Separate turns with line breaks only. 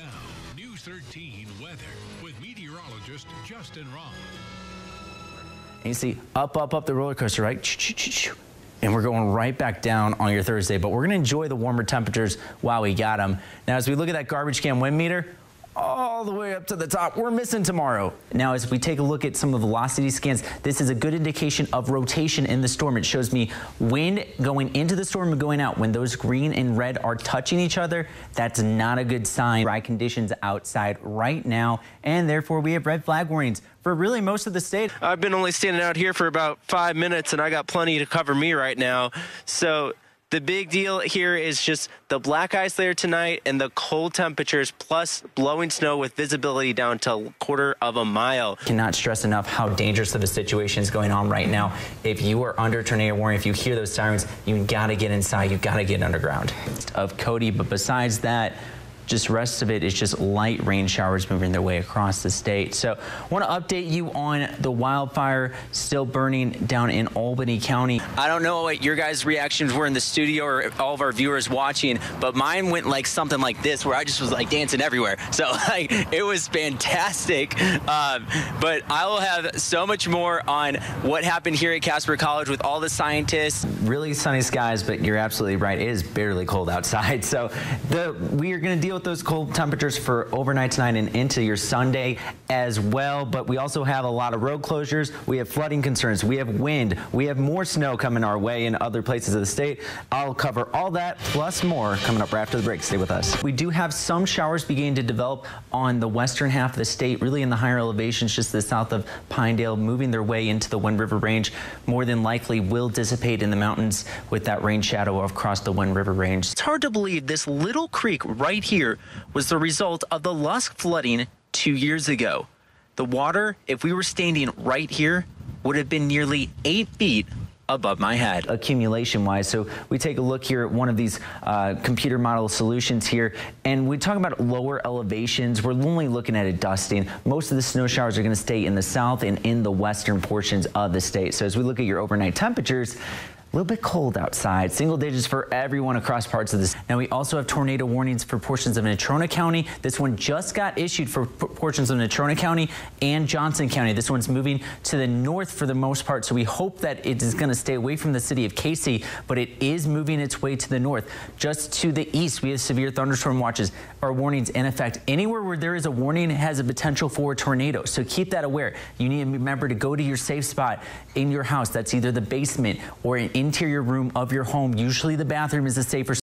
Now, News 13 weather with meteorologist Justin.
And you see up, up, up the roller coaster, right? And we're going right back down on your Thursday, but we're going to enjoy the warmer temperatures while we got them. Now, as we look at that garbage can wind meter, all the way up to the top. We're missing tomorrow. Now, as we take a look at some of the velocity scans, this is a good indication of rotation in the storm. It shows me wind going into the storm and going out. When those green and red are touching each other, that's not a good sign. Dry conditions outside right now, and therefore we have red flag warnings for really most of the state.
I've been only standing out here for about five minutes, and I got plenty to cover me right now. So the big deal here is just the black ice layer tonight and the cold temperatures plus blowing snow with visibility down to a quarter of a mile.
Cannot stress enough how dangerous of a situation is going on right now. If you are under tornado warning, if you hear those sirens, you got to get inside. You got to get underground. Of Cody, but besides that, just rest of it is just light rain showers moving their way across the state. So want to update you on the wildfire still burning down in Albany County.
I don't know what your guys' reactions were in the studio or all of our viewers watching, but mine went like something like this where I just was like dancing everywhere. So like it was fantastic. Um, but I will have so much more on what happened here at Casper College with all the scientists.
Really sunny skies, but you're absolutely right. It is barely cold outside. So the, we are going to deal with with those cold temperatures for overnight tonight and into your Sunday as well. But we also have a lot of road closures. We have flooding concerns. We have wind. We have more snow coming our way in other places of the state. I'll cover all that plus more coming up right after the break. Stay with us. We do have some showers beginning to develop on the western half of the state, really in the higher elevations just to the south of Pinedale, moving their way into the Wind River Range. More than likely will dissipate in the mountains with that rain shadow across the Wind River Range.
It's hard to believe this little creek right here was the result of the Lusk flooding two years ago. The water, if we were standing right here, would have been nearly eight feet above my head.
Accumulation wise. So we take a look here at one of these uh, computer model solutions here and we talk about lower elevations. We're only looking at a dusting. Most of the snow showers are going to stay in the south and in the western portions of the state. So as we look at your overnight temperatures, a little bit cold outside. Single digits for everyone across parts of this. Now we also have tornado warnings for portions of Natrona County. This one just got issued for portions of Natrona County and Johnson County. This one's moving to the north for the most part, so we hope that it is going to stay away from the city of Casper, but it is moving its way to the north. Just to the east, we have severe thunderstorm watches or warnings in effect. Anywhere where there is a warning has a potential for a tornado, so keep that aware. You need to remember to go to your safe spot in your house. That's either the basement or an interior room of your home. Usually the bathroom is the safer